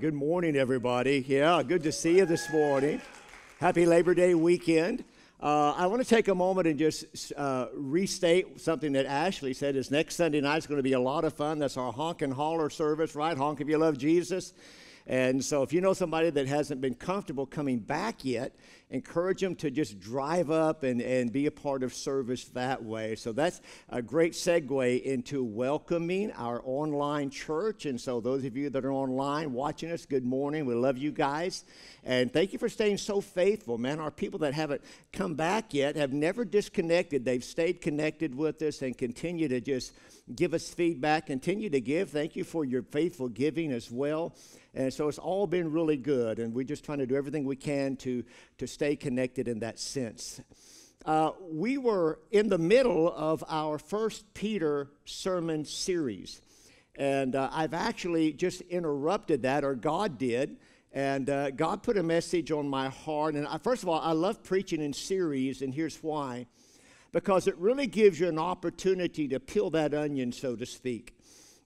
Good morning, everybody. Yeah, good to see you this morning. Happy Labor Day weekend. Uh, I want to take a moment and just uh, restate something that Ashley said. Is next Sunday night is going to be a lot of fun. That's our honk and holler service, right? Honk if you love Jesus. And so, if you know somebody that hasn't been comfortable coming back yet, encourage them to just drive up and, and be a part of service that way. So, that's a great segue into welcoming our online church. And so, those of you that are online watching us, good morning. We love you guys. And thank you for staying so faithful, man. Our people that haven't come back yet have never disconnected, they've stayed connected with us and continue to just give us feedback, continue to give. Thank you for your faithful giving as well. And so it's all been really good, and we're just trying to do everything we can to, to stay connected in that sense. Uh, we were in the middle of our first Peter sermon series, and uh, I've actually just interrupted that, or God did. And uh, God put a message on my heart. And I, first of all, I love preaching in series, and here's why because it really gives you an opportunity to peel that onion, so to speak.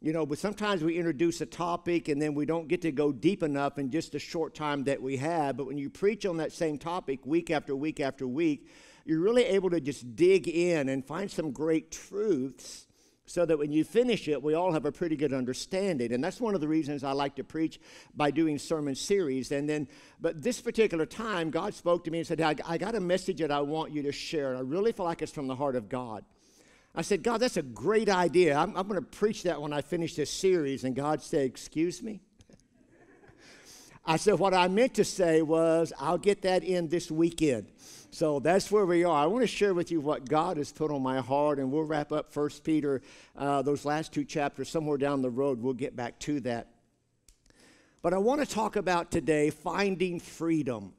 You know, but sometimes we introduce a topic and then we don't get to go deep enough in just the short time that we have. But when you preach on that same topic week after week after week, you're really able to just dig in and find some great truths so that when you finish it, we all have a pretty good understanding. And that's one of the reasons I like to preach by doing sermon series. And then, but this particular time, God spoke to me and said, I, I got a message that I want you to share. And I really feel like it's from the heart of God. I said, God, that's a great idea. I'm, I'm going to preach that when I finish this series. And God said, Excuse me? I said, What I meant to say was, I'll get that in this weekend. So that's where we are. I want to share with you what God has put on my heart, and we'll wrap up First Peter, uh, those last two chapters, somewhere down the road. We'll get back to that. But I want to talk about today finding freedom.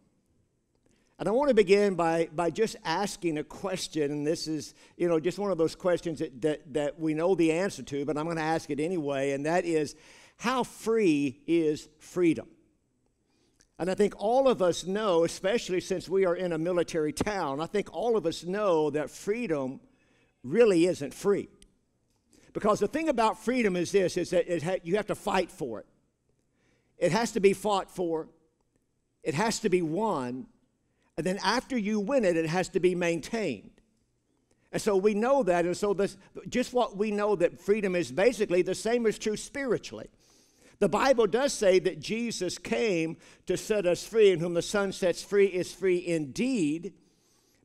And I want to begin by, by just asking a question, and this is, you know, just one of those questions that, that, that we know the answer to, but I'm going to ask it anyway, and that is, how free is freedom? And I think all of us know, especially since we are in a military town, I think all of us know that freedom really isn't free. Because the thing about freedom is this, is that ha- you have to fight for it. It has to be fought for. It has to be won and then after you win it, it has to be maintained. And so we know that. And so this, just what we know that freedom is basically the same is true spiritually. The Bible does say that Jesus came to set us free, and whom the Son sets free is free indeed.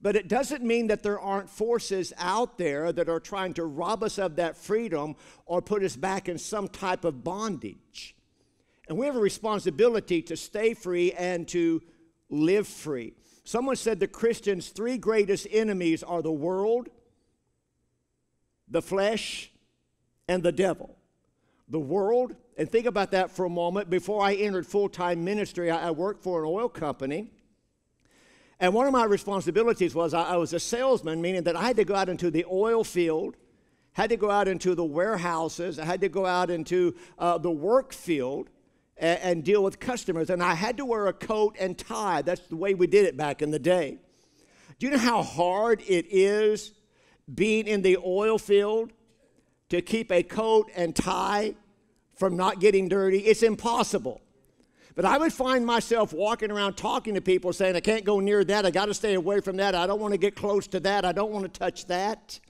But it doesn't mean that there aren't forces out there that are trying to rob us of that freedom or put us back in some type of bondage. And we have a responsibility to stay free and to live free. Someone said the Christian's three greatest enemies are the world, the flesh, and the devil. The world, and think about that for a moment. Before I entered full time ministry, I, worked for an oil company. And one of my responsibilities was I, I was a salesman, meaning that I had to go out into the oil field, had to go out into the warehouses, I had to go out into uh, the work field and, and deal with customers. And I had to wear a coat and tie. That's the way we did it back in the day. Do you know how hard it is being in the oil field to keep a coat and tie from not getting dirty? It's impossible. But I would find myself walking around talking to people saying, I can't go near that. I got to stay away from that. I don't want to get close to that. I don't want to touch that.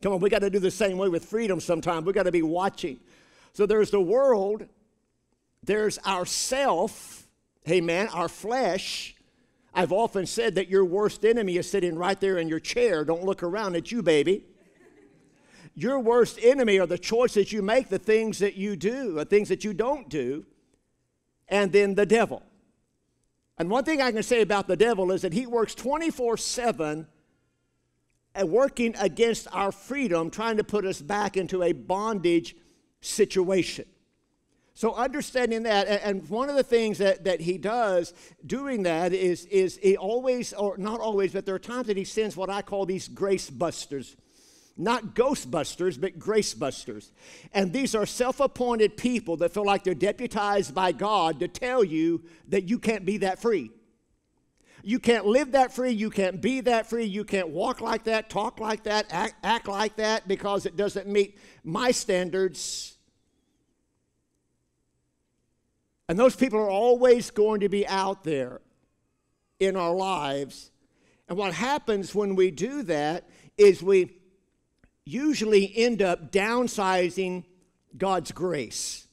Come on, we got to do the same way with freedom sometimes. We got to be watching. So there's the world, there's our self, amen, our flesh. I've often said that your worst enemy is sitting right there in your chair. Don't look around at you, baby. Your worst enemy are the choices you make, the things that you do, the things that you don't do, and then the devil. And one thing I can say about the devil is that he works 24 7 and working against our freedom, trying to put us back into a bondage situation. So understanding that, and one of the things that, that he does doing that is, is he always, or not always, but there are times that he sends what I call these grace busters. Not ghostbusters, but grace busters. And these are self appointed people that feel like they're deputized by God to tell you that you can't be that free. You can't live that free. You can't be that free. You can't walk like that, talk like that, act, act like that because it doesn't meet my standards And those people are always going to be out there in our lives. And what happens when we do that is we usually end up downsizing God's grace.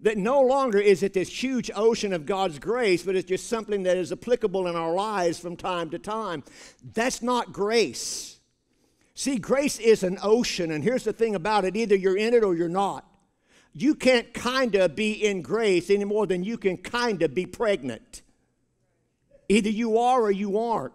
That no longer is it this huge ocean of God's grace, but it's just something that is applicable in our lives from time to time. That's not grace. See, grace is an ocean, and here's the thing about it either you're in it or you're not. You can't kind of be in grace any more than you can kind of be pregnant. Either you are or you aren't.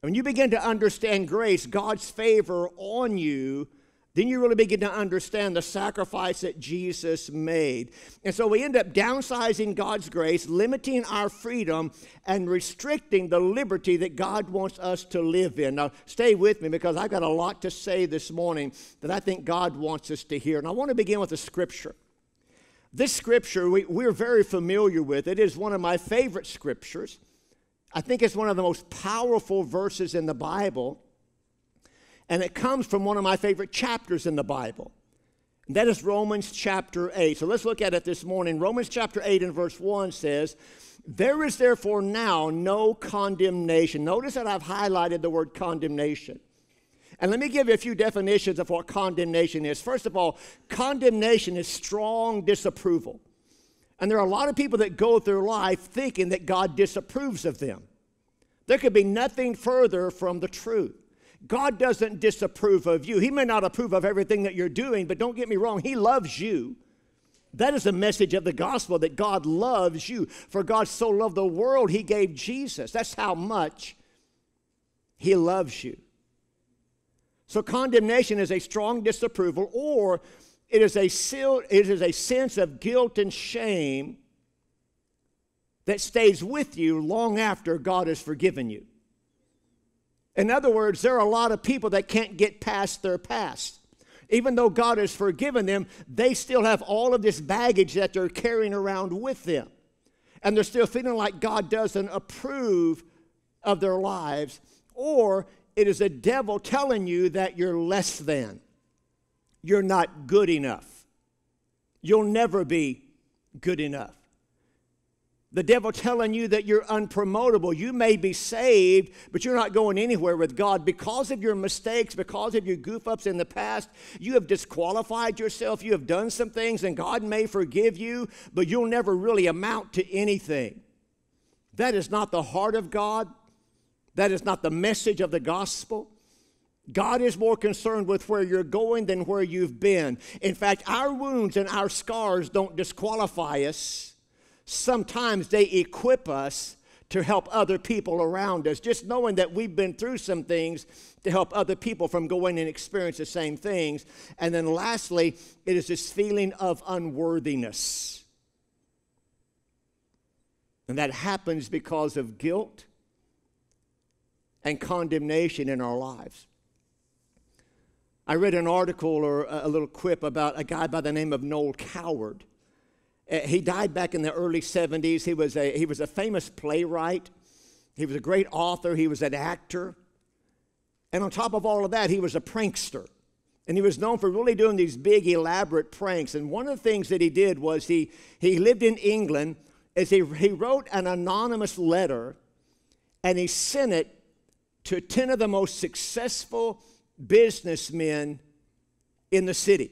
When you begin to understand grace, God's favor on you, then you really begin to understand the sacrifice that Jesus made. And so we end up downsizing God's grace, limiting our freedom, and restricting the liberty that God wants us to live in. Now, stay with me because I've got a lot to say this morning that I think God wants us to hear. And I want to begin with a scripture. This scripture we, we're very familiar with, it is one of my favorite scriptures. I think it's one of the most powerful verses in the Bible. And it comes from one of my favorite chapters in the Bible. And that is Romans chapter 8. So let's look at it this morning. Romans chapter 8 and verse 1 says, There is therefore now no condemnation. Notice that I've highlighted the word condemnation. And let me give you a few definitions of what condemnation is. First of all, condemnation is strong disapproval. And there are a lot of people that go through life thinking that God disapproves of them. There could be nothing further from the truth. God doesn't disapprove of you. He may not approve of everything that you're doing, but don't get me wrong, He loves you. That is the message of the gospel that God loves you. For God so loved the world, He gave Jesus. That's how much He loves you. So, condemnation is a strong disapproval, or it is a, it is a sense of guilt and shame that stays with you long after God has forgiven you. In other words, there are a lot of people that can't get past their past. Even though God has forgiven them, they still have all of this baggage that they're carrying around with them. And they're still feeling like God doesn't approve of their lives. Or it is a devil telling you that you're less than you're not good enough. You'll never be good enough. The devil telling you that you're unpromotable. You may be saved, but you're not going anywhere with God because of your mistakes, because of your goof ups in the past. You have disqualified yourself. You have done some things, and God may forgive you, but you'll never really amount to anything. That is not the heart of God. That is not the message of the gospel. God is more concerned with where you're going than where you've been. In fact, our wounds and our scars don't disqualify us. Sometimes they equip us to help other people around us. Just knowing that we've been through some things to help other people from going and experience the same things. And then lastly, it is this feeling of unworthiness. And that happens because of guilt and condemnation in our lives. I read an article or a little quip about a guy by the name of Noel Coward. Uh, he died back in the early 70s. He was a, he was a famous playwright, he was a great author, he was an actor. And on top of all of that, he was a prankster. And he was known for really doing these big, elaborate pranks. And one of the things that he did was he, he lived in England as he, he wrote an anonymous letter and he sent it to 10 of the most successful businessmen in the city.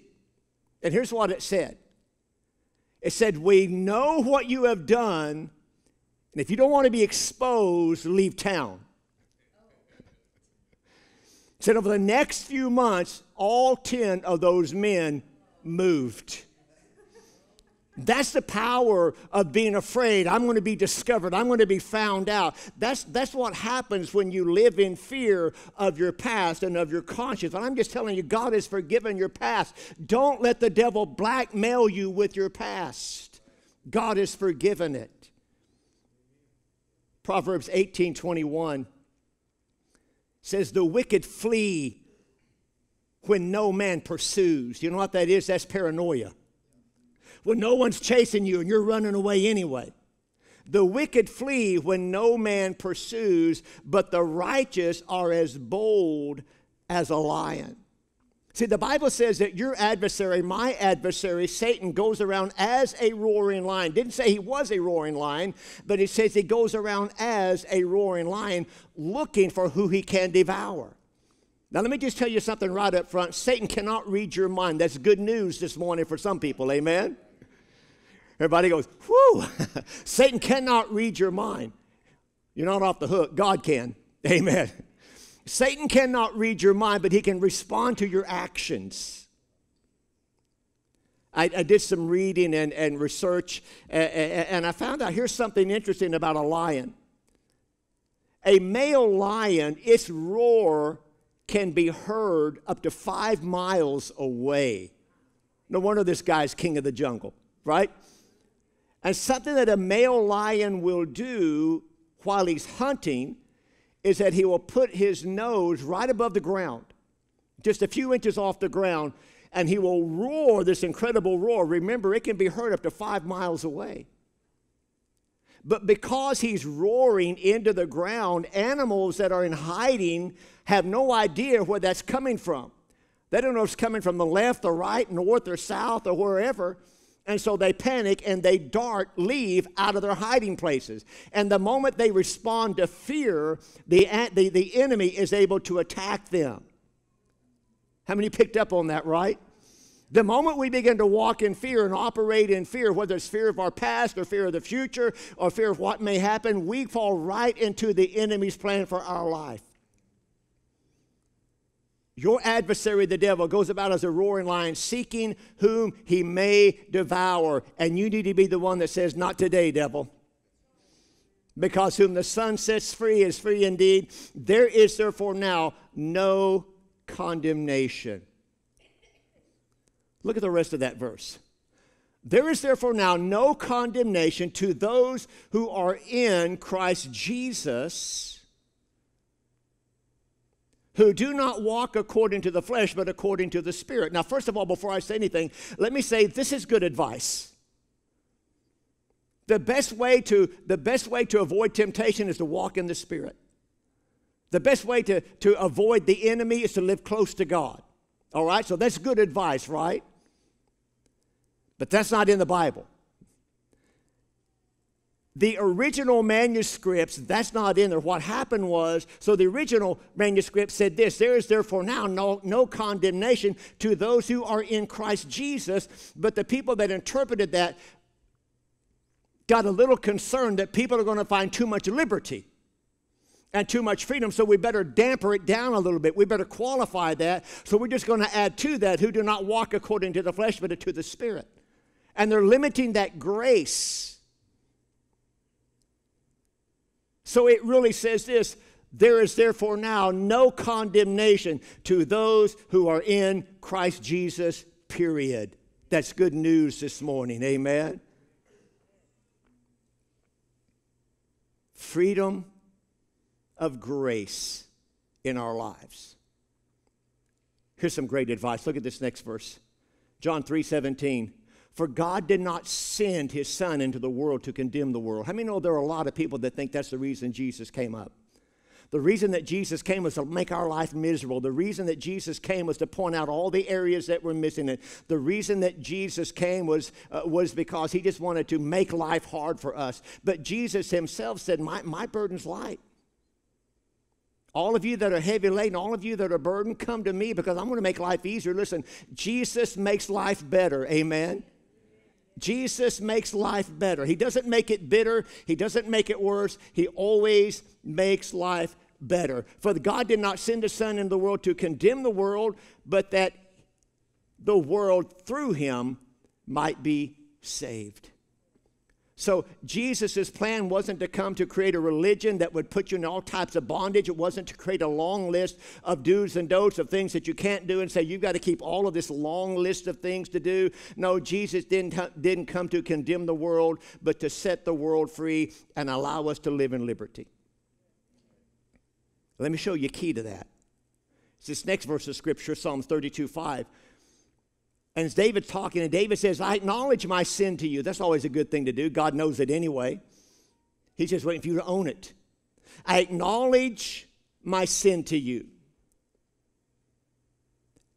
And here's what it said it said, We know what you have done, and if you don't want to be exposed, leave town. It said over the next few months, all 10 of those men moved. That's the power of being afraid. I'm going to be discovered. I'm going to be found out. That's, that's what happens when you live in fear of your past and of your conscience. And I'm just telling you, God has forgiven your past. Don't let the devil blackmail you with your past. God has forgiven it. Proverbs 18 21 says, The wicked flee when no man pursues. You know what that is? That's paranoia when no one's chasing you and you're running away anyway. The wicked flee when no man pursues, but the righteous are as bold as a lion. See, the Bible says that your adversary, my adversary, Satan, goes around as a roaring lion. Didn't say he was a roaring lion, but it says he goes around as a roaring lion looking for who he can devour. Now, let me just tell you something right up front. Satan cannot read your mind. That's good news this morning for some people. Amen? Everybody goes, whew. Satan cannot read your mind. You're not off the hook. God can. Amen. Satan cannot read your mind, but he can respond to your actions. I, I did some reading and, and research, and, and I found out here's something interesting about a lion. A male lion, its roar can be heard up to five miles away. No wonder this guy's king of the jungle, right? And something that a male lion will do while he's hunting is that he will put his nose right above the ground, just a few inches off the ground, and he will roar this incredible roar. Remember, it can be heard up to five miles away. But because he's roaring into the ground, animals that are in hiding have no idea where that's coming from. They don't know if it's coming from the left or right, north or south or wherever. And so they panic and they dart, leave out of their hiding places. And the moment they respond to fear, the, the, the enemy is able to attack them. How many picked up on that, right? The moment we begin to walk in fear and operate in fear, whether it's fear of our past or fear of the future or fear of what may happen, we fall right into the enemy's plan for our life. Your adversary, the devil, goes about as a roaring lion, seeking whom he may devour. And you need to be the one that says, Not today, devil. Because whom the Son sets free is free indeed. There is therefore now no condemnation. Look at the rest of that verse. There is therefore now no condemnation to those who are in Christ Jesus who do not walk according to the flesh, but according to the Spirit. Now, first of all, before I say anything, let me say this is good advice. The best way to, the best way to avoid temptation is to walk in the Spirit. The best way to, to avoid the enemy is to live close to God. All right? So that's good advice, right? But that's not in the Bible the original manuscripts, that's not in there. What happened was, so the original manuscript said this there is therefore now no, no condemnation to those who are in Christ Jesus. But the people that interpreted that got a little concerned that people are going to find too much liberty and too much freedom, so we better damper it down a little bit. We better qualify that. So we're just going to add to that who do not walk according to the flesh, but to the Spirit. And they're limiting that grace So it really says this there is therefore now no condemnation to those who are in Christ Jesus, period. That's good news this morning. Amen. Freedom of grace in our lives. Here's some great advice. Look at this next verse. John 3 17. For God did not send his son into the world to condemn the world. How many know there are a lot of people that think that's the reason Jesus came up? The reason that Jesus came was to make our life miserable. The reason that Jesus came was to point out all the areas that were missing it. The reason that Jesus came was, uh, was because he just wanted to make life hard for us. But Jesus himself said, My, my burden's light. All of you that are heavy laden, all of you that are burdened, come to me because I'm going to make life easier. Listen, Jesus makes life better. Amen. Jesus makes life better. He doesn't make it bitter, He doesn't make it worse. He always makes life better. For God did not send His Son into the world to condemn the world, but that the world through Him might be saved. So Jesus' plan wasn't to come to create a religion that would put you in all types of bondage. It wasn't to create a long list of do's and don'ts of things that you can't do and say you've got to keep all of this long list of things to do. No, Jesus didn't, didn't come to condemn the world, but to set the world free and allow us to live in liberty. Let me show you a key to that. It's this next verse of scripture, Psalm 32 5. And as David's talking, and David says, I acknowledge my sin to you. That's always a good thing to do. God knows it anyway. He's just waiting for you to own it. I acknowledge my sin to you.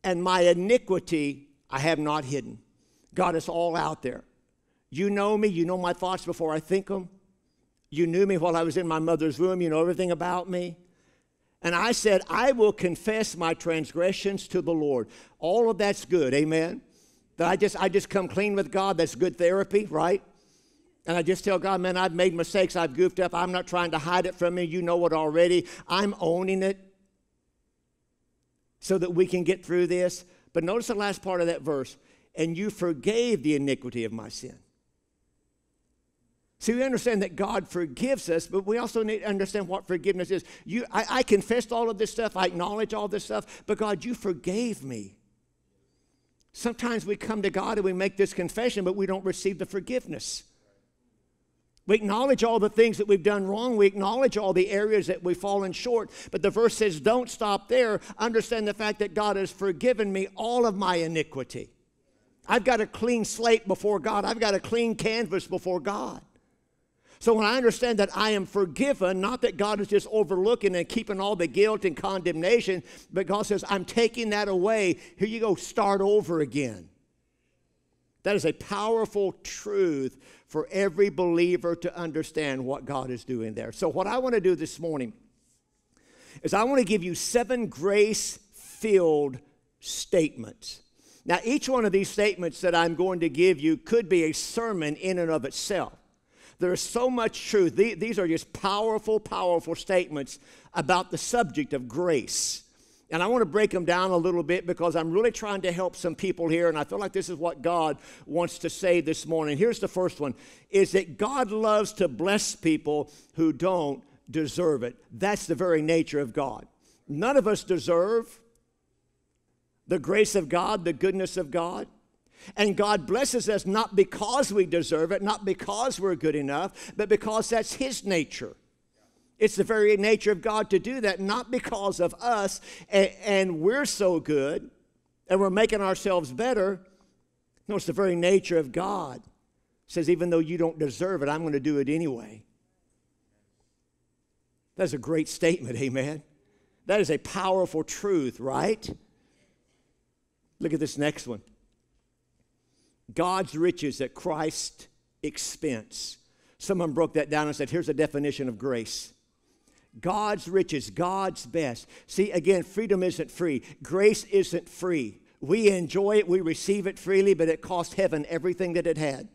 and my iniquity I have not hidden. God, it's all out there. You know me, you know my thoughts before I think them. You knew me while I was in my mother's womb, you know everything about me. And I said, I will confess my transgressions to the Lord. All of that's good, amen. That I just I just come clean with God, that's good therapy, right? And I just tell God, man, I've made mistakes, I've goofed up, I'm not trying to hide it from you, you know it already. I'm owning it so that we can get through this. But notice the last part of that verse, and you forgave the iniquity of my sin. See, we understand that God forgives us, but we also need to understand what forgiveness is. You, I, I confessed all of this stuff, I acknowledge all this stuff, but God, you forgave me. Sometimes we come to God and we make this confession, but we don't receive the forgiveness. We acknowledge all the things that we've done wrong. We acknowledge all the areas that we've fallen short. But the verse says, don't stop there. Understand the fact that God has forgiven me all of my iniquity. I've got a clean slate before God, I've got a clean canvas before God. So when I understand that I am forgiven, not that God is just overlooking and keeping all the guilt and condemnation, but God says, I'm taking that away. Here you go, start over again. That is a powerful truth for every believer to understand what God is doing there. So, what I want to do this morning is I want to give you seven grace filled statements. Now, each one of these statements that I'm going to give you could be a sermon in and of itself. There's so much truth. These are just powerful, powerful statements about the subject of grace. And I want to break them down a little bit because I'm really trying to help some people here, and I feel like this is what God wants to say this morning. Here's the first one is that God loves to bless people who don't deserve it. That's the very nature of God. None of us deserve the grace of God, the goodness of God. And God blesses us not because we deserve it, not because we're good enough, but because that's His nature. It's the very nature of God to do that, not because of us and, and we're so good and we're making ourselves better. No, it's the very nature of God. It says, even though you don't deserve it, I'm going to do it anyway. That's a great statement, amen. That is a powerful truth, right? Look at this next one. God's riches at Christ's expense. Someone broke that down and said, here's a definition of grace. God's riches, God's best. See, again, freedom isn't free. Grace isn't free. We enjoy it, we receive it freely, but it cost heaven everything that it had.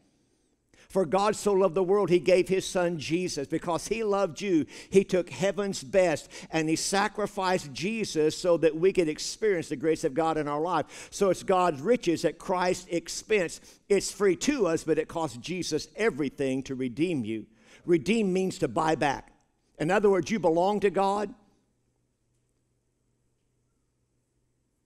For God so loved the world, he gave his son Jesus. Because he loved you, he took heaven's best and he sacrificed Jesus so that we could experience the grace of God in our life. So it's God's riches at Christ's expense. It's free to us, but it cost Jesus everything to redeem you. Redeem means to buy back. In other words, you belong to God.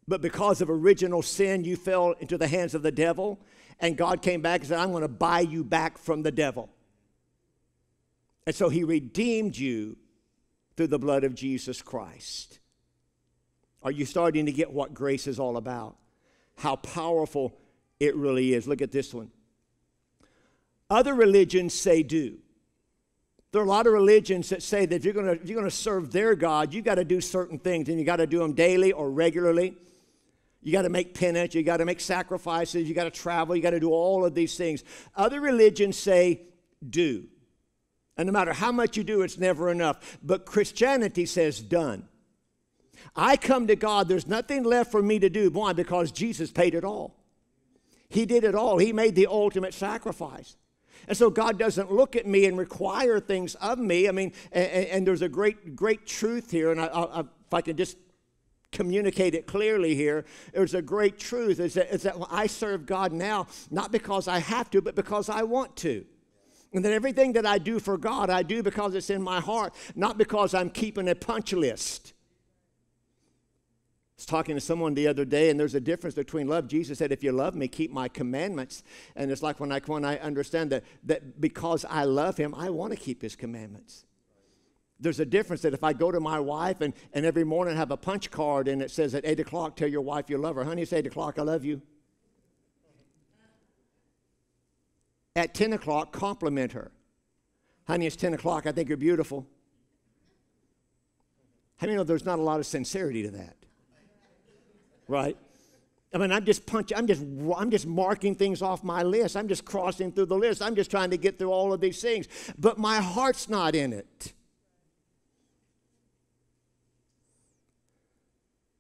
But because of original sin, you fell into the hands of the devil. And God came back and said, I'm going to buy you back from the devil. And so he redeemed you through the blood of Jesus Christ. Are you starting to get what grace is all about? How powerful it really is. Look at this one. Other religions say do. There are a lot of religions that say that if you're going to, you're going to serve their God, you got to do certain things, and you got to do them daily or regularly. You got to make penance, you got to make sacrifices, you got to travel, you got to do all of these things. Other religions say, do. And no matter how much you do, it's never enough. But Christianity says, done. I come to God, there's nothing left for me to do. Why? Because Jesus paid it all. He did it all, He made the ultimate sacrifice. And so God doesn't look at me and require things of me. I mean, and, and there's a great, great truth here. And I, I, if I can just communicate it clearly here. There's a great truth is that, is that I serve God now, not because I have to, but because I want to. And that everything that I do for God, I do because it's in my heart, not because I'm keeping a punch list. I was talking to someone the other day, and there's a difference between love. Jesus said, If you love me, keep my commandments. And it's like when I, when I understand that, that because I love him, I want to keep his commandments. There's a difference that if I go to my wife and, and every morning have a punch card and it says at 8 o'clock, tell your wife you love her. Honey, it's 8 o'clock, I love you. At 10 o'clock, compliment her. Honey, it's 10 o'clock, I think you're beautiful. How many know there's not a lot of sincerity to that? Right? I mean, I'm just punching, I'm just, I'm just marking things off my list. I'm just crossing through the list. I'm just trying to get through all of these things. But my heart's not in it.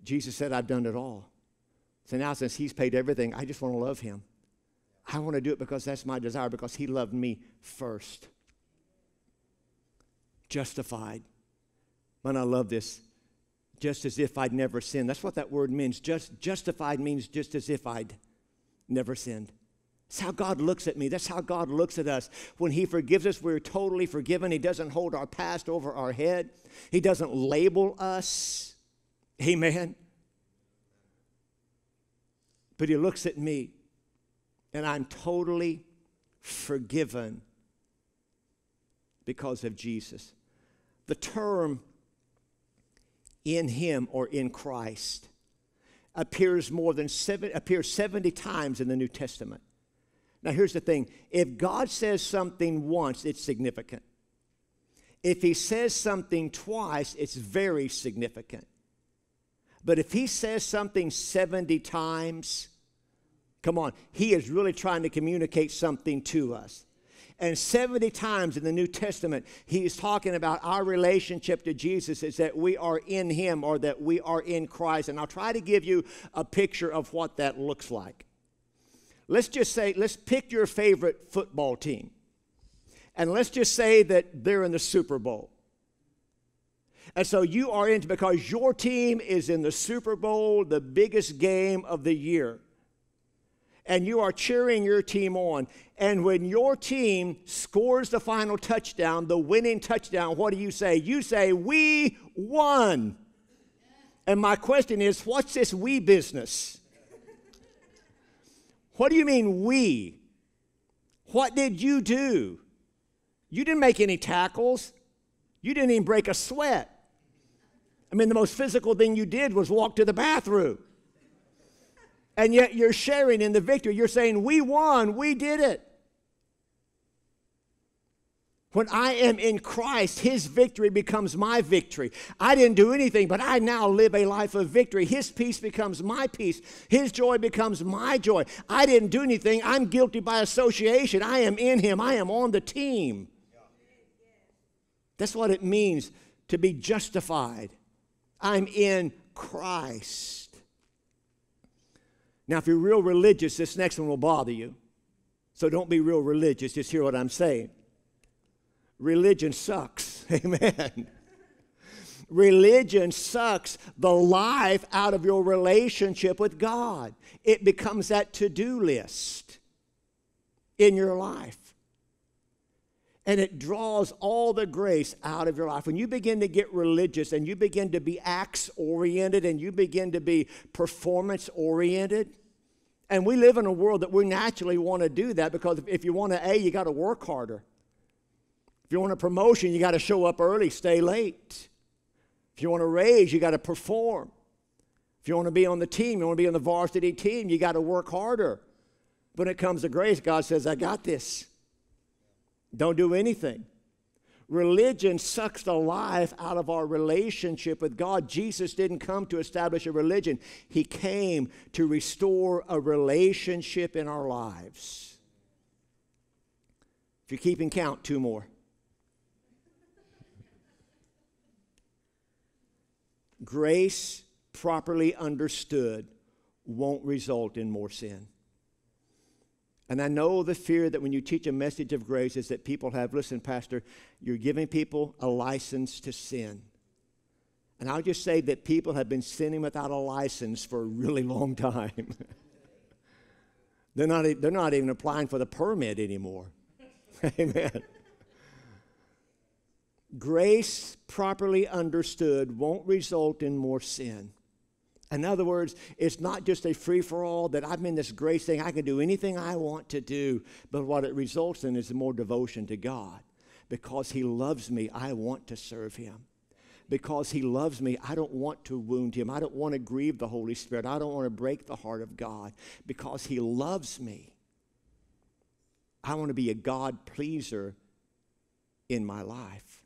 Jesus said, I've done it all. So now, since He's paid everything, I just want to love Him. I want to do it because that's my desire, because He loved me first. Justified. Man, I love this just as if I'd never sinned. That's what that word means. Just justified means just as if I'd never sinned. That's how God looks at me. That's how God looks at us. When He forgives us, we're totally forgiven. He doesn't hold our past over our head, He doesn't label us. Amen. But He looks at me, and I'm totally forgiven because of Jesus. The term in him or in Christ appears more than seven appears 70 times in the New Testament. Now here's the thing, if God says something once, it's significant. If he says something twice, it's very significant. But if he says something 70 times, come on, he is really trying to communicate something to us. And 70 times in the New Testament, he's talking about our relationship to Jesus is that we are in him or that we are in Christ. And I'll try to give you a picture of what that looks like. Let's just say, let's pick your favorite football team. And let's just say that they're in the Super Bowl. And so you are into because your team is in the Super Bowl, the biggest game of the year and you are cheering your team on. And when your team scores the final touchdown, the winning touchdown, what do you say? You say, We won. And my question is, what's this we business? What do you mean, we? What did you do? You didn't make any tackles. You didn't even break a sweat. I mean, the most physical thing you did was walk to the bathroom and yet you're sharing in the victory. You're saying, We won, we did it. When I am in Christ, His victory becomes my victory. I didn't do anything, but I now live a life of victory. His peace becomes my peace. His joy becomes my joy. I didn't do anything. I'm guilty by association. I am in Him, I am on the team. That's what it means to be justified. I'm in Christ. Now, if you're real religious, this next one will bother you. So don't be real religious, just hear what I'm saying. Religion sucks. Amen. Religion sucks the life out of your relationship with God. It becomes that to do list in your life. And it draws all the grace out of your life. When you begin to get religious and you begin to be acts oriented and you begin to be performance oriented, and we live in a world that we naturally want to do that because if you want an A, you got to work harder. If you want a promotion, you got to show up early, stay late. If you want a raise, you got to perform. If you want to be on the team, you want to be on the varsity team, you got to work harder. When it comes to grace, God says, I got this. Don't do anything. Religion sucks the life out of our relationship with God. Jesus didn't come to establish a religion, He came to restore a relationship in our lives. If you're keeping count, two more. Grace, properly understood, won't result in more sin. And I know the fear that when you teach a message of grace is that people have, listen, Pastor, you're giving people a license to sin. And I'll just say that people have been sinning without a license for a really long time. they're, not, they're not even applying for the permit anymore. Amen. Grace, properly understood, won't result in more sin. In other words, it's not just a free for all that I'm in this grace thing, I can do anything I want to do, but what it results in is more devotion to God. Because He loves me, I want to serve Him. Because He loves me, I don't want to wound Him. I don't want to grieve the Holy Spirit. I don't want to break the heart of God. Because He loves me, I want to be a God pleaser in my life.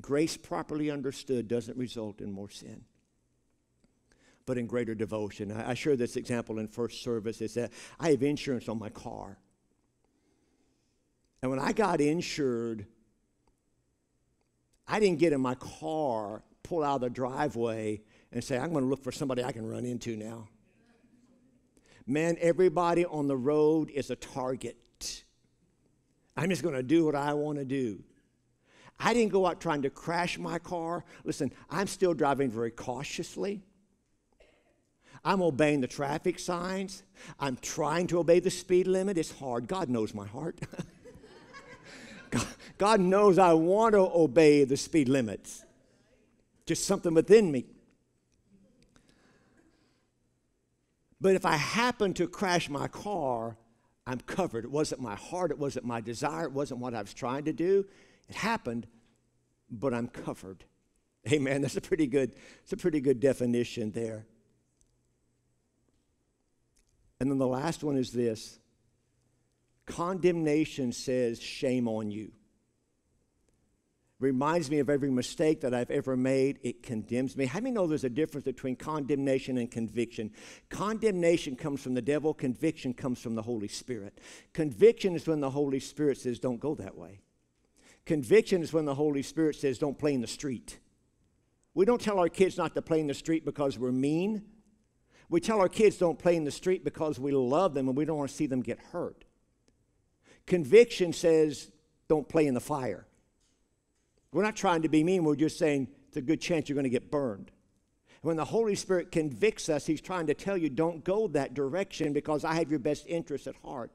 Grace properly understood doesn't result in more sin. But in greater devotion. I, I share this example in first service is that I have insurance on my car. And when I got insured, I didn't get in my car, pull out of the driveway, and say, I'm going to look for somebody I can run into now. Man, everybody on the road is a target. I'm just going to do what I want to do. I didn't go out trying to crash my car. Listen, I'm still driving very cautiously. I'm obeying the traffic signs. I'm trying to obey the speed limit. It's hard. God knows my heart. God, God knows I want to obey the speed limits. Just something within me. But if I happen to crash my car, I'm covered. It wasn't my heart, it wasn't my desire, it wasn't what I was trying to do. It happened, but I'm covered. Amen. That's a pretty good, that's a pretty good definition there. And then the last one is this condemnation says, shame on you. Reminds me of every mistake that I've ever made. It condemns me. How many know there's a difference between condemnation and conviction? Condemnation comes from the devil, conviction comes from the Holy Spirit. Conviction is when the Holy Spirit says, don't go that way. Conviction is when the Holy Spirit says, don't play in the street. We don't tell our kids not to play in the street because we're mean. We tell our kids don't play in the street because we love them and we don't want to see them get hurt. Conviction says don't play in the fire. We're not trying to be mean, we're just saying it's a good chance you're going to get burned. When the Holy Spirit convicts us, He's trying to tell you, don't go that direction because I have your best interests at heart.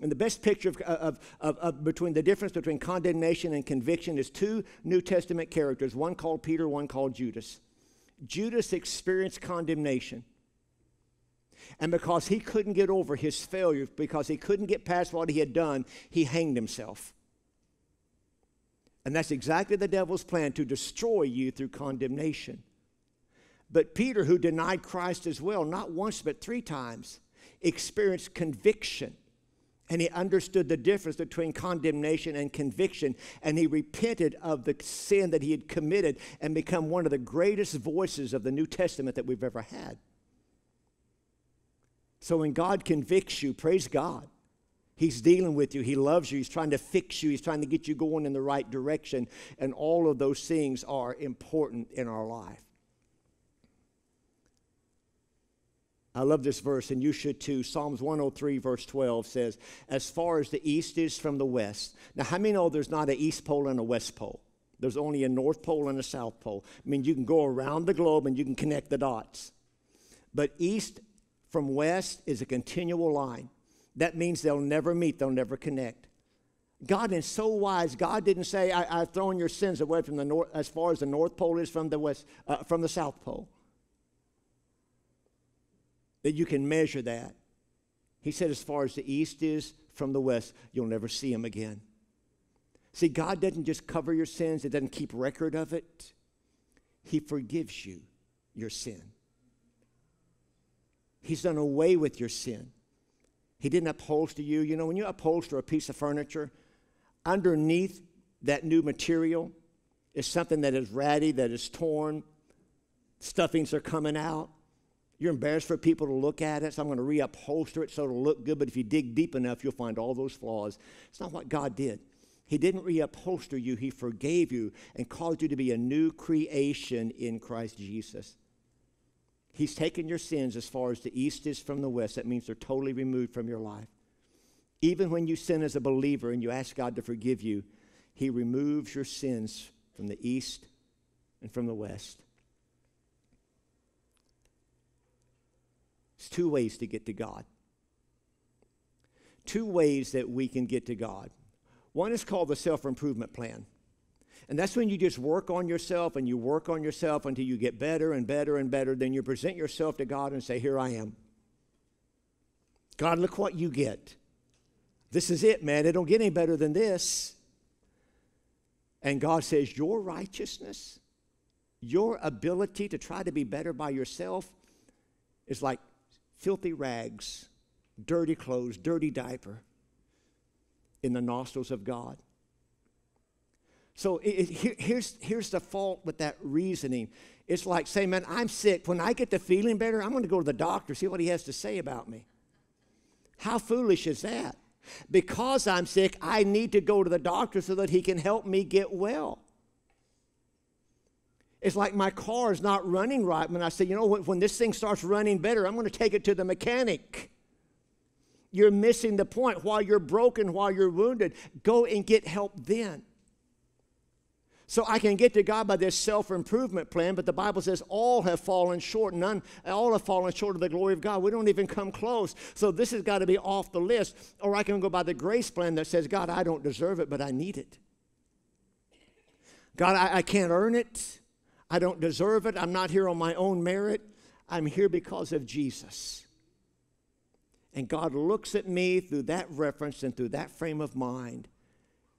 And the best picture of, of, of, of, between the difference between condemnation and conviction is two New Testament characters, one called Peter, one called Judas. Judas experienced condemnation. And because he couldn't get over his failures, because he couldn't get past what he had done, he hanged himself. And that's exactly the devil's plan to destroy you through condemnation. But Peter, who denied Christ as well, not once but three times, experienced conviction. And he understood the difference between condemnation and conviction. And he repented of the sin that he had committed and become one of the greatest voices of the New Testament that we've ever had. So when God convicts you, praise God. He's dealing with you. He loves you. He's trying to fix you. He's trying to get you going in the right direction. And all of those things are important in our life. I love this verse, and you should too. Psalms 103, verse 12 says, As far as the east is from the west. Now, how many know there's not an east pole and a west pole? There's only a north pole and a south pole. I mean, you can go around the globe and you can connect the dots. But east from west is a continual line. That means they'll never meet, they'll never connect. God is so wise. God didn't say, I, have thrown your sins away from the north, as far as the North Pole is from the west, uh, from the South Pole. That you can measure that. He said, as far as the east is from the west, you'll never see him again. See, God doesn't just cover your sins, He doesn't keep record of it. He forgives you your sin. He's done away with your sin. He didn't upholster you. You know, when you upholster a piece of furniture, underneath that new material is something that is ratty, that is torn, stuffings are coming out. You're embarrassed for people to look at it, so I'm going to reupholster it so it'll look good. But if you dig deep enough, you'll find all those flaws. It's not what God did. He didn't reupholster you, He forgave you and called you to be a new creation in Christ Jesus. He's taken your sins as far as the east is from the west. That means they're totally removed from your life. Even when you sin as a believer and you ask God to forgive you, He removes your sins from the east and from the west. There's two ways to get to God. Two ways that we can get to God. One is called the self improvement plan. And that's when you just work on yourself and you work on yourself until you get better and better and better. Then you present yourself to God and say, Here I am. God, look what you get. This is it, man. It don't get any better than this. And God says, Your righteousness, your ability to try to be better by yourself is like filthy rags, dirty clothes, dirty diaper in the nostrils of God. So it, it, here, here's, here's the fault with that reasoning It's like saying, man, I'm sick. When I get the feeling better, I'm going to go to the doctor, see what he has to say about me. How foolish is that? Because I'm sick, I need to go to the doctor so that he can help me get well. It's like my car is not running right. When I say, you know, when, when this thing starts running better, I'm going to take it to the mechanic. You're missing the point. While you're broken, while you're wounded, go and get help then. So I can get to God by this self improvement plan, but the Bible says all have fallen short. None, all have fallen short of the glory of God. We don't even come close. So this has got to be off the list. Or I can go by the grace plan that says, God, I don't deserve it, but I need it. God, I, I can't earn it. I don't deserve it. I'm not here on my own merit. I'm here because of Jesus. And God looks at me through that reference and through that frame of mind.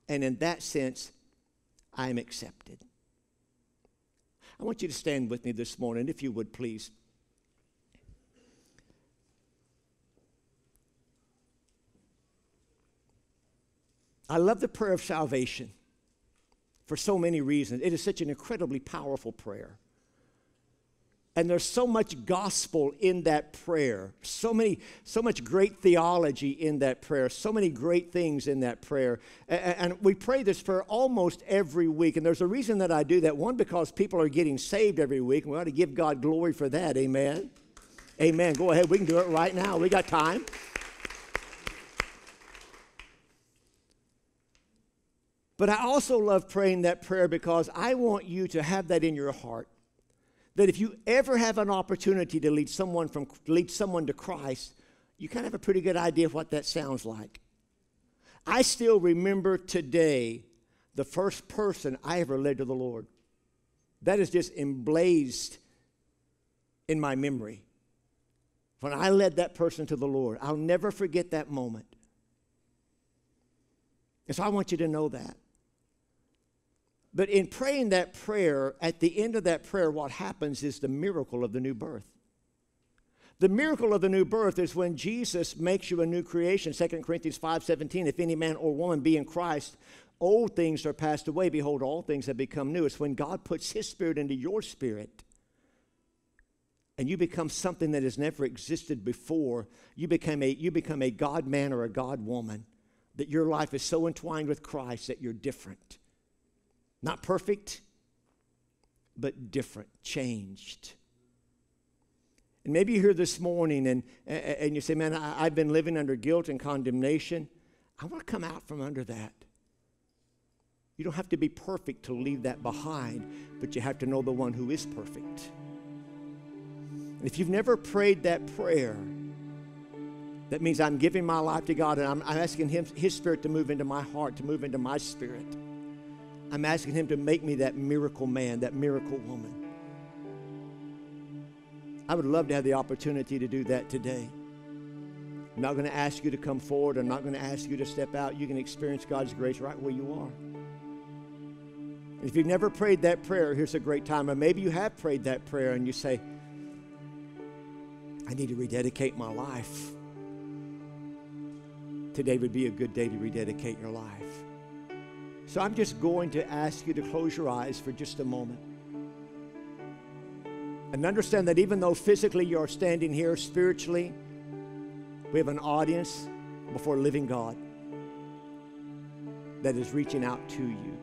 And in that sense, I am accepted. I want you to stand with me this morning, if you would please. I love the prayer of salvation for so many reasons. It is such an incredibly powerful prayer. And there's so much gospel in that prayer, so many, so much great theology in that prayer, so many great things in that prayer. And, we pray this prayer almost every week. And there's a reason that I do that. One, because people are getting saved every week, and we ought to give God glory for that. Amen. Amen. Go ahead. We can do it right now. We got time. But I also love praying that prayer because I want you to have that in your heart that if you ever have an opportunity to lead someone from lead someone to Christ, you kind of have a pretty good idea of what that sounds like. I still remember today the first person I ever led to the Lord. That is just emblazed in my memory. When I led that person to the Lord, I'll never forget that moment. And so I want you to know that. But in praying that prayer, at the end of that prayer, what happens is the miracle of the new birth. The miracle of the new birth is when Jesus makes you a new creation. 2 Corinthians 5:17, if any man or woman be in Christ, old things are passed away. Behold, all things have become new. It's when God puts his spirit into your spirit and you become something that has never existed before. You become a, you become a God man or a God woman, that your life is so entwined with Christ that you're different. Not perfect, but different, changed. And maybe you're here this morning and, and you say, Man, I, I've been living under guilt and condemnation. I want to come out from under that. You don't have to be perfect to leave that behind, but you have to know the one who is perfect. And if you've never prayed that prayer, that means I'm giving my life to God and I'm, I'm asking him, His Spirit to move into my heart, to move into my spirit. I'm asking Him to make me that miracle man, that miracle woman. I would love to have the opportunity to do that today. I'm not going to ask you to come forward. I'm not going to ask you to step out. You can experience God's grace right where you are. And if you've never prayed that prayer, here's a great time. Or maybe you have prayed that prayer and you say, I need to rededicate my life. Today would be a good day to rededicate your life. So I'm just going to ask you to close your eyes for just a moment. And understand that even though physically you're standing here, spiritually, we have an audience before living God that is reaching out to you.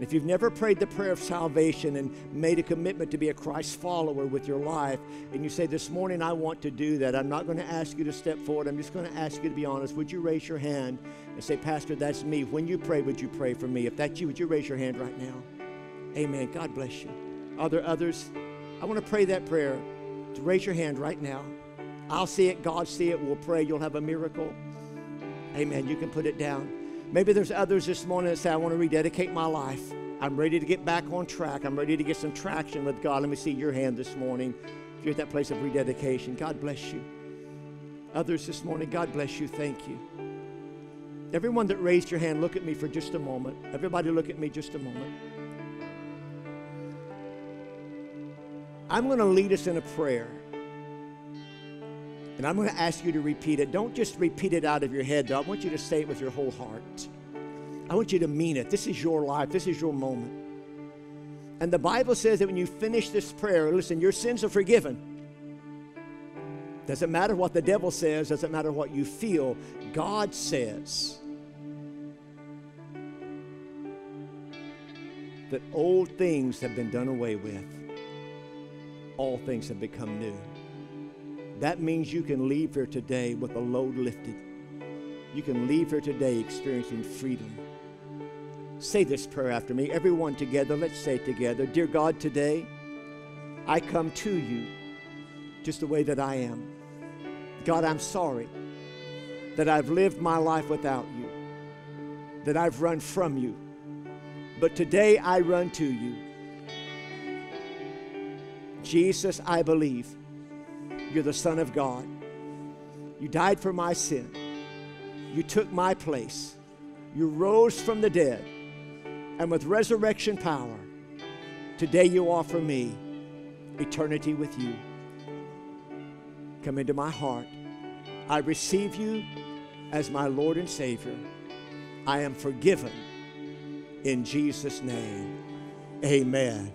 And if you've never prayed the prayer of salvation and made a commitment to be a Christ follower with your life, and you say, This morning I want to do that, I'm not going to ask you to step forward. I'm just going to ask you to be honest. Would you raise your hand and say, Pastor, that's me? When you pray, would you pray for me? If that's you, would you raise your hand right now? Amen. God bless you. Are there others? I want to pray that prayer. To raise your hand right now. I'll see it. God see it. We'll pray. You'll have a miracle. Amen. You can put it down. Maybe there's others this morning that say, I want to rededicate my life. I'm ready to get back on track. I'm ready to get some traction with God. Let me see your hand this morning. If you're at that place of rededication, God bless you. Others this morning, God bless you. Thank you. Everyone that raised your hand, look at me for just a moment. Everybody, look at me just a moment. I'm going to lead us in a prayer. And I'm going to ask you to repeat it. Don't just repeat it out of your head, though. I want you to say it with your whole heart. I want you to mean it. This is your life, this is your moment. And the Bible says that when you finish this prayer, listen, your sins are forgiven. Doesn't matter what the devil says, doesn't matter what you feel, God says that old things have been done away with, all things have become new. That means you can leave here today with a load lifted. You can leave here today experiencing freedom. Say this prayer after me. Everyone together, let's say it together. Dear God, today I come to you just the way that I am. God, I'm sorry that I've lived my life without you, that I've run from you. But today I run to you. Jesus, I believe you're the Son of God. You died for my sin. You took my place. You rose from the dead and with resurrection power, today you offer me eternity with you. Come into my heart. I receive you as my Lord and Savior. I am forgiven in Jesus' name. Amen.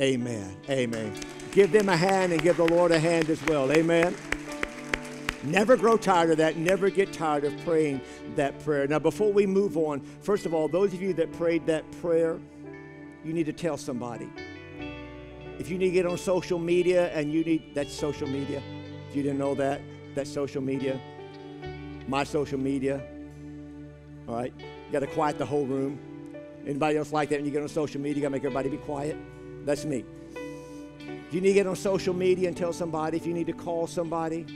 Amen. Amen. Give them a hand and give the Lord a hand as well. Amen. Never grow tired of that. Never get tired of praying that prayer. Now, before we move on, first of all, those of you that prayed that prayer, you need to tell somebody. If you need to get on social media and you need, that's social media. If you didn't know that, that's social media. My social media. All right? You got to quiet the whole room. Anybody else like that when you get on social media? You got to make everybody be quiet? That's me. If you need to get on social media and tell somebody, if you need to call somebody,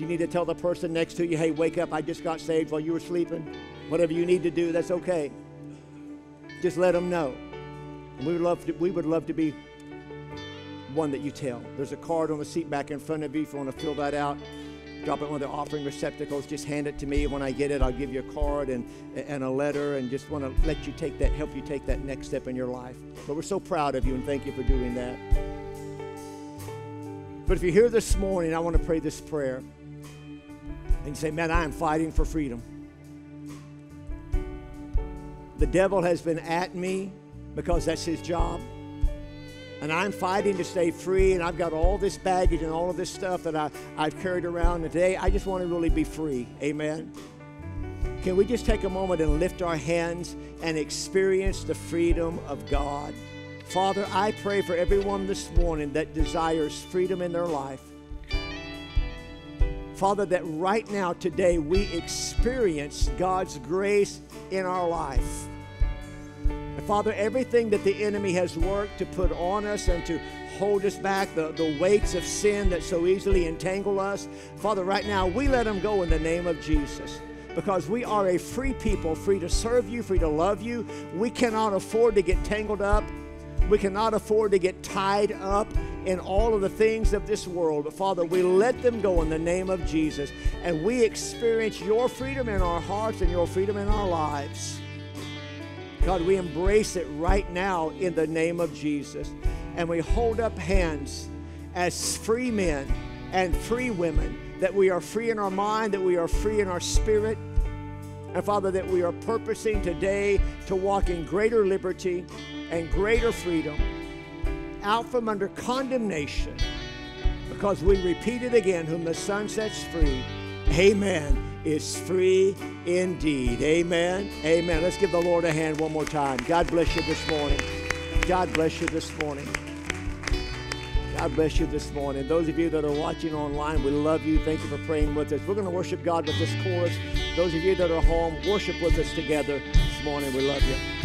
you need to tell the person next to you, hey, wake up, I just got saved while you were sleeping, whatever you need to do, that's okay. Just let them know. we would love to, we would love to be one that you tell. There's a card on the seat back in front of you if you want to fill that out. Drop it in one of the offering receptacles. Just hand it to me. When I get it, I'll give you a card and, and a letter and just want to let you take that, help you take that next step in your life. But we're so proud of you and thank you for doing that. But if you're here this morning, I want to pray this prayer and you say, Man, I am fighting for freedom. The devil has been at me because that's his job. And I'm fighting to stay free, and I've got all this baggage and all of this stuff that I, I've carried around. today, I just want to really be free. Amen. Can we just take a moment and lift our hands and experience the freedom of God? Father, I pray for everyone this morning that desires freedom in their life. Father, that right now, today, we experience God's grace in our life. And Father, everything that the enemy has worked to put on us and to hold us back, the, the weights of sin that so easily entangle us, Father, right now, we let them go in the name of Jesus because we are a free people, free to serve you, free to love you. We cannot afford to get tangled up. We cannot afford to get tied up in all of the things of this world. But Father, we let them go in the name of Jesus. And we experience your freedom in our hearts and your freedom in our lives. God, we embrace it right now in the name of Jesus. And we hold up hands as free men and free women, that we are free in our mind, that we are free in our spirit. And Father, that we are purposing today to walk in greater liberty and greater freedom out from under condemnation because we repeat it again whom the Son sets free, amen, is free indeed. Amen. Amen. Let's give the Lord a hand one more time. God bless you this morning. God bless you this morning. God bless you this morning. Those of you that are watching online, we love you. Thank you for praying with us. We're going to worship God with this chorus. Those of you that are home, worship with us together this morning. We love you.